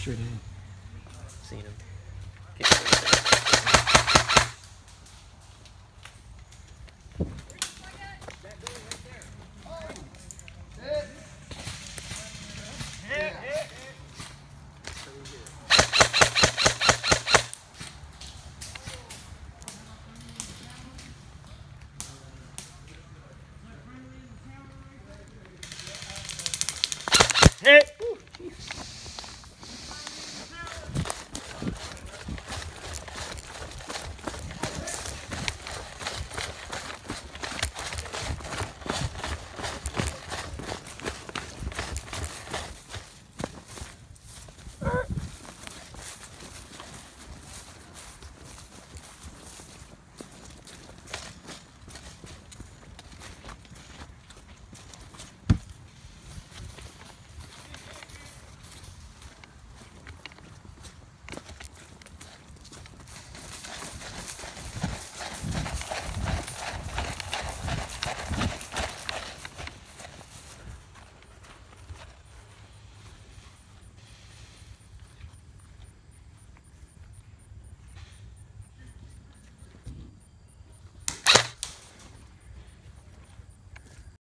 Sure did. Seen him.